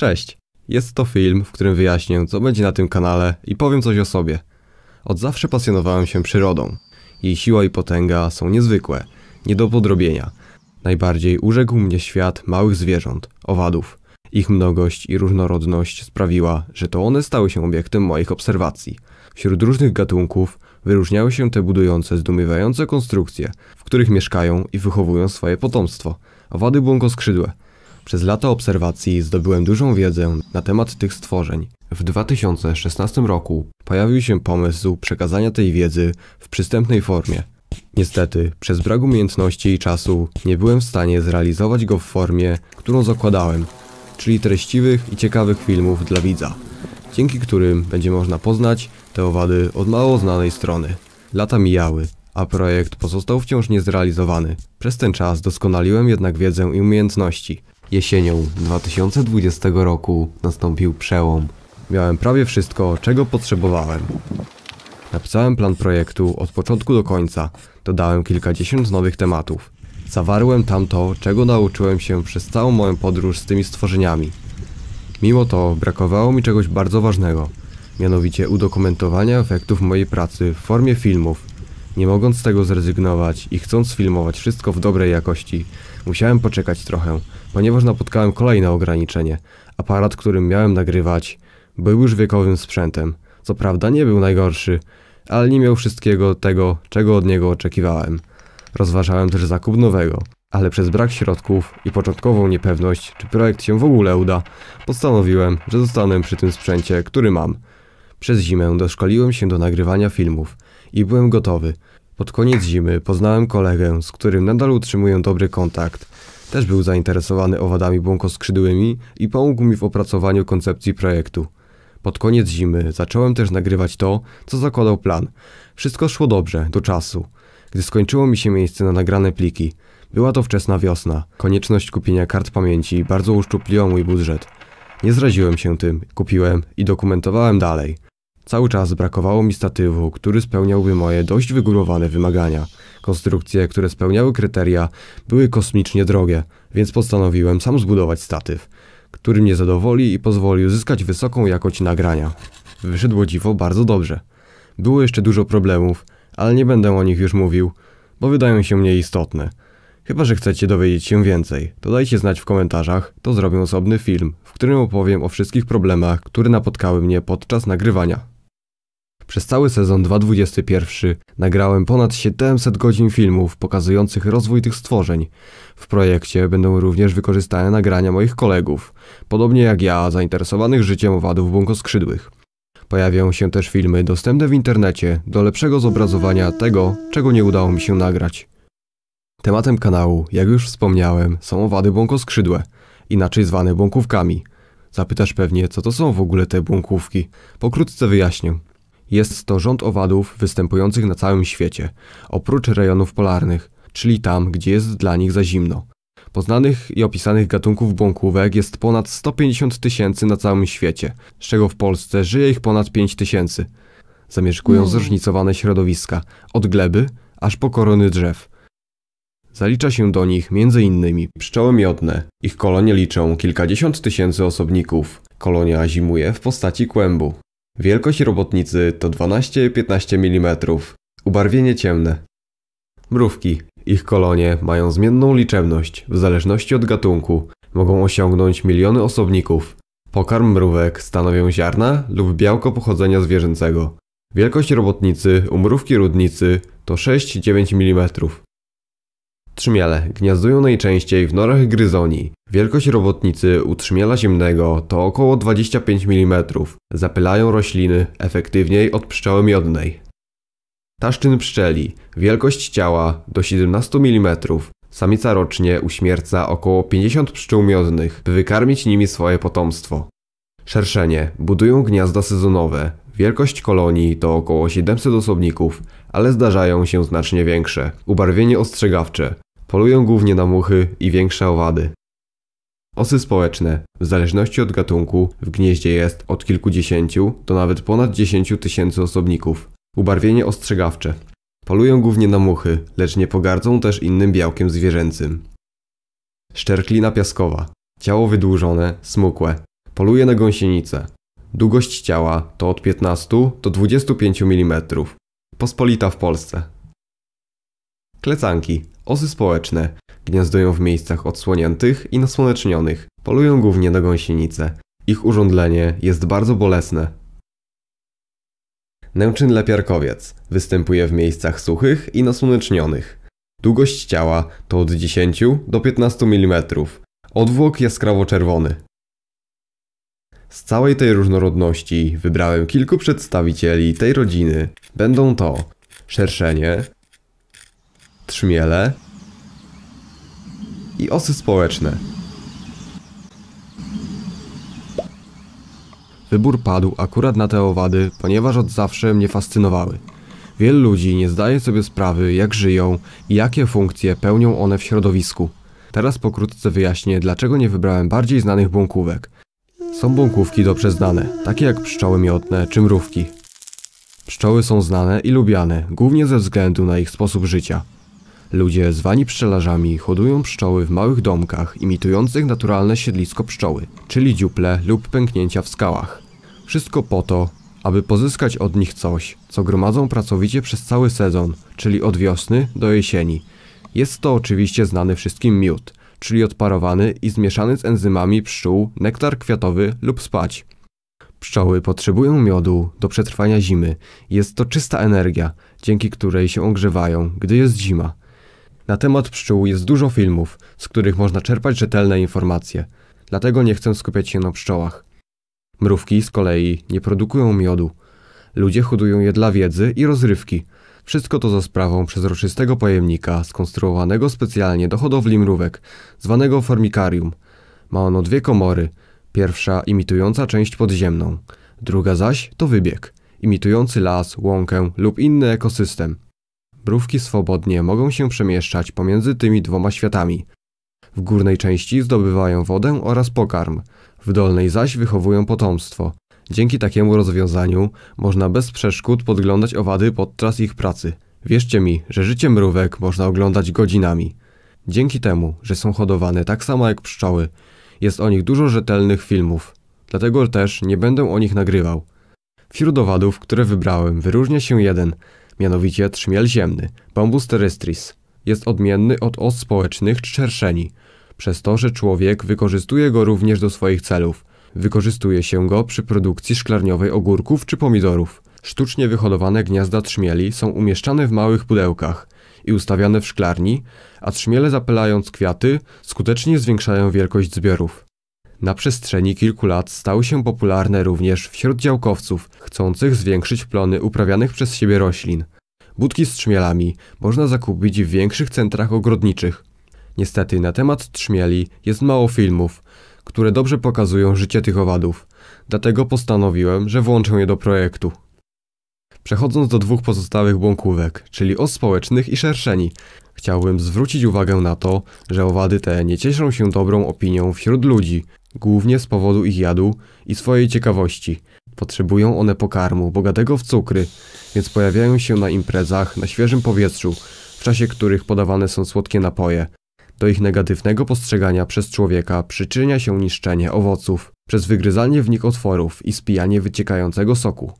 Cześć! Jest to film, w którym wyjaśnię, co będzie na tym kanale i powiem coś o sobie. Od zawsze pasjonowałem się przyrodą. Jej siła i potęga są niezwykłe, nie do podrobienia. Najbardziej urzekł mnie świat małych zwierząt, owadów. Ich mnogość i różnorodność sprawiła, że to one stały się obiektem moich obserwacji. Wśród różnych gatunków wyróżniały się te budujące zdumiewające konstrukcje, w których mieszkają i wychowują swoje potomstwo. Owady błąkoskrzydłe – przez lata obserwacji zdobyłem dużą wiedzę na temat tych stworzeń. W 2016 roku pojawił się pomysł przekazania tej wiedzy w przystępnej formie. Niestety, przez brak umiejętności i czasu nie byłem w stanie zrealizować go w formie, którą zakładałem, czyli treściwych i ciekawych filmów dla widza, dzięki którym będzie można poznać te owady od mało znanej strony. Lata mijały, a projekt pozostał wciąż niezrealizowany. Przez ten czas doskonaliłem jednak wiedzę i umiejętności. Jesienią 2020 roku nastąpił przełom. Miałem prawie wszystko, czego potrzebowałem. Napisałem plan projektu od początku do końca, dodałem kilkadziesiąt nowych tematów. Zawarłem tam to, czego nauczyłem się przez całą moją podróż z tymi stworzeniami. Mimo to brakowało mi czegoś bardzo ważnego, mianowicie udokumentowania efektów mojej pracy w formie filmów. Nie mogąc z tego zrezygnować i chcąc filmować wszystko w dobrej jakości, musiałem poczekać trochę, ponieważ napotkałem kolejne ograniczenie. Aparat, którym miałem nagrywać, był już wiekowym sprzętem. Co prawda nie był najgorszy, ale nie miał wszystkiego tego, czego od niego oczekiwałem. Rozważałem też zakup nowego, ale przez brak środków i początkową niepewność, czy projekt się w ogóle uda, postanowiłem, że zostanę przy tym sprzęcie, który mam. Przez zimę doszkoliłem się do nagrywania filmów i byłem gotowy. Pod koniec zimy poznałem kolegę, z którym nadal utrzymuję dobry kontakt też był zainteresowany owadami błąkoskrzydłymi i pomógł mi w opracowaniu koncepcji projektu. Pod koniec zimy zacząłem też nagrywać to, co zakładał plan. Wszystko szło dobrze, do czasu. Gdy skończyło mi się miejsce na nagrane pliki. Była to wczesna wiosna. Konieczność kupienia kart pamięci bardzo uszczupliła mój budżet. Nie zraziłem się tym, kupiłem i dokumentowałem dalej. Cały czas brakowało mi statywu, który spełniałby moje dość wygórowane wymagania. Konstrukcje, które spełniały kryteria, były kosmicznie drogie, więc postanowiłem sam zbudować statyw, który mnie zadowoli i pozwoli uzyskać wysoką jakość nagrania. Wyszedło dziwo bardzo dobrze. Było jeszcze dużo problemów, ale nie będę o nich już mówił, bo wydają się nieistotne. Chyba, że chcecie dowiedzieć się więcej, to dajcie znać w komentarzach, to zrobię osobny film, w którym opowiem o wszystkich problemach, które napotkały mnie podczas nagrywania. Przez cały sezon 2021 nagrałem ponad 700 godzin filmów pokazujących rozwój tych stworzeń. W projekcie będą również wykorzystane nagrania moich kolegów, podobnie jak ja, zainteresowanych życiem owadów błąkoskrzydłych. Pojawią się też filmy dostępne w internecie do lepszego zobrazowania tego, czego nie udało mi się nagrać. Tematem kanału, jak już wspomniałem, są owady błąkoskrzydłe, inaczej zwane błąkówkami. Zapytasz pewnie, co to są w ogóle te błąkówki. Pokrótce wyjaśnię. Jest to rząd owadów występujących na całym świecie, oprócz rejonów polarnych, czyli tam, gdzie jest dla nich za zimno. Poznanych i opisanych gatunków błąkówek jest ponad 150 tysięcy na całym świecie, z czego w Polsce żyje ich ponad 5 tysięcy. Zamieszkują mm. zróżnicowane środowiska, od gleby aż po korony drzew. Zalicza się do nich m.in. pszczoły miodne. Ich kolonie liczą kilkadziesiąt tysięcy osobników. Kolonia zimuje w postaci kłębu. Wielkość robotnicy to 12-15 mm. Ubarwienie ciemne. Mrówki. Ich kolonie mają zmienną liczebność w zależności od gatunku. Mogą osiągnąć miliony osobników. Pokarm mrówek stanowią ziarna lub białko pochodzenia zwierzęcego. Wielkość robotnicy u mrówki rudnicy to 6-9 mm. Trzmiele gniazdują najczęściej w norach gryzoni. Wielkość robotnicy u trzmiela ziemnego to około 25 mm. Zapylają rośliny efektywniej od pszczoły miodnej. Taszczyn pszczeli. Wielkość ciała do 17 mm. Samica rocznie uśmierca około 50 pszczół miodnych, by wykarmić nimi swoje potomstwo. Szerszenie. Budują gniazda sezonowe. Wielkość kolonii to około 700 osobników, ale zdarzają się znacznie większe. Ubarwienie ostrzegawcze. Polują głównie na muchy i większe owady. Osy społeczne, w zależności od gatunku, w gnieździe jest od kilkudziesięciu do nawet ponad dziesięciu tysięcy osobników. Ubarwienie ostrzegawcze. Polują głównie na muchy, lecz nie pogardzą też innym białkiem zwierzęcym. Szczerklina piaskowa. Ciało wydłużone, smukłe. poluje na gąsienicę. Długość ciała to od 15 do 25 mm. Pospolita w Polsce. Klecanki, osy społeczne, gniazdują w miejscach odsłoniętych i nasłonecznionych. Polują głównie na gąsienice. Ich urządlenie jest bardzo bolesne. Nęczyn lepiarkowiec występuje w miejscach suchych i nasłonecznionych. Długość ciała to od 10 do 15 mm. Odwłok jaskrawo czerwony. Z całej tej różnorodności wybrałem kilku przedstawicieli tej rodziny. Będą to szerszenie, trzmiele i osy społeczne. Wybór padł akurat na te owady, ponieważ od zawsze mnie fascynowały. Wielu ludzi nie zdaje sobie sprawy, jak żyją i jakie funkcje pełnią one w środowisku. Teraz pokrótce wyjaśnię, dlaczego nie wybrałem bardziej znanych bąkówek. Są bąkówki dobrze znane, takie jak pszczoły miodne czy mrówki. Pszczoły są znane i lubiane, głównie ze względu na ich sposób życia. Ludzie zwani pszczelarzami hodują pszczoły w małych domkach imitujących naturalne siedlisko pszczoły, czyli dziuple lub pęknięcia w skałach. Wszystko po to, aby pozyskać od nich coś, co gromadzą pracowicie przez cały sezon, czyli od wiosny do jesieni. Jest to oczywiście znany wszystkim miód, czyli odparowany i zmieszany z enzymami pszczół nektar kwiatowy lub spać. Pszczoły potrzebują miodu do przetrwania zimy. Jest to czysta energia, dzięki której się ogrzewają, gdy jest zima. Na temat pszczół jest dużo filmów, z których można czerpać rzetelne informacje. Dlatego nie chcę skupiać się na pszczołach. Mrówki z kolei nie produkują miodu. Ludzie hodują je dla wiedzy i rozrywki. Wszystko to za sprawą przezroczystego pojemnika skonstruowanego specjalnie do hodowli mrówek, zwanego formikarium. Ma ono dwie komory. Pierwsza imitująca część podziemną, druga zaś to wybieg, imitujący las, łąkę lub inny ekosystem. Mrówki swobodnie mogą się przemieszczać pomiędzy tymi dwoma światami. W górnej części zdobywają wodę oraz pokarm, w dolnej zaś wychowują potomstwo. Dzięki takiemu rozwiązaniu można bez przeszkód podglądać owady podczas ich pracy. Wierzcie mi, że życie mrówek można oglądać godzinami. Dzięki temu, że są hodowane tak samo jak pszczoły, jest o nich dużo rzetelnych filmów. Dlatego też nie będę o nich nagrywał. Wśród owadów, które wybrałem, wyróżnia się jeden, mianowicie trzmiel ziemny, Bombus terrestris. Jest odmienny od os społecznych czy przez to, że człowiek wykorzystuje go również do swoich celów. Wykorzystuje się go przy produkcji szklarniowej ogórków czy pomidorów. Sztucznie wyhodowane gniazda trzmieli są umieszczane w małych pudełkach i ustawiane w szklarni, a trzmiele zapylając kwiaty skutecznie zwiększają wielkość zbiorów. Na przestrzeni kilku lat stały się popularne również wśród działkowców chcących zwiększyć plony uprawianych przez siebie roślin. Budki z trzmielami można zakupić w większych centrach ogrodniczych. Niestety na temat trzmieli jest mało filmów, które dobrze pokazują życie tych owadów, dlatego postanowiłem, że włączę je do projektu. Przechodząc do dwóch pozostałych błąkówek, czyli os społecznych i szerszeni, chciałbym zwrócić uwagę na to, że owady te nie cieszą się dobrą opinią wśród ludzi, głównie z powodu ich jadu i swojej ciekawości. Potrzebują one pokarmu bogatego w cukry, więc pojawiają się na imprezach na świeżym powietrzu, w czasie których podawane są słodkie napoje. Do ich negatywnego postrzegania przez człowieka przyczynia się niszczenie owoców przez wygryzanie w nich otworów i spijanie wyciekającego soku.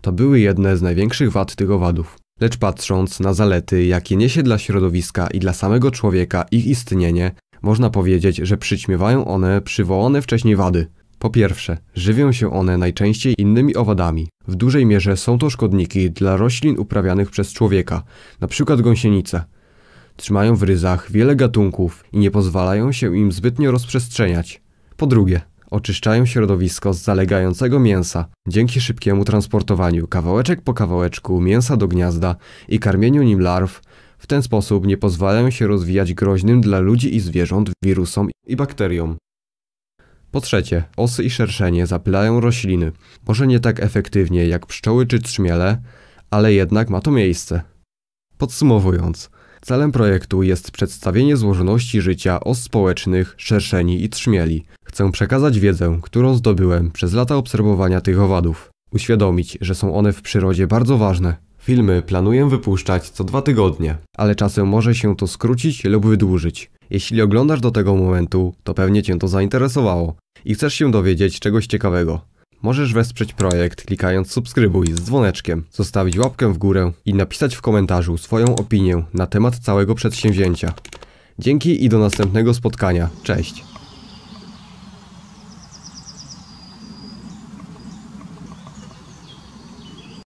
To były jedne z największych wad tych owadów. Lecz patrząc na zalety, jakie niesie dla środowiska i dla samego człowieka ich istnienie, można powiedzieć, że przyćmiewają one przywołane wcześniej wady. Po pierwsze, żywią się one najczęściej innymi owadami. W dużej mierze są to szkodniki dla roślin uprawianych przez człowieka, np. gąsienice. Trzymają w ryzach wiele gatunków i nie pozwalają się im zbytnio rozprzestrzeniać. Po drugie, oczyszczają środowisko z zalegającego mięsa dzięki szybkiemu transportowaniu kawałeczek po kawałeczku mięsa do gniazda i karmieniu nim larw. W ten sposób nie pozwalają się rozwijać groźnym dla ludzi i zwierząt wirusom i bakteriom. Po trzecie, osy i szerszenie zapylają rośliny. Może nie tak efektywnie jak pszczoły czy trzmiele, ale jednak ma to miejsce. Podsumowując, celem projektu jest przedstawienie złożoności życia os społecznych, szerszeni i trzmieli. Chcę przekazać wiedzę, którą zdobyłem przez lata obserwowania tych owadów. Uświadomić, że są one w przyrodzie bardzo ważne. Filmy planuję wypuszczać co dwa tygodnie, ale czasem może się to skrócić lub wydłużyć. Jeśli oglądasz do tego momentu, to pewnie Cię to zainteresowało i chcesz się dowiedzieć czegoś ciekawego. Możesz wesprzeć projekt klikając subskrybuj z dzwoneczkiem, zostawić łapkę w górę i napisać w komentarzu swoją opinię na temat całego przedsięwzięcia. Dzięki i do następnego spotkania. Cześć!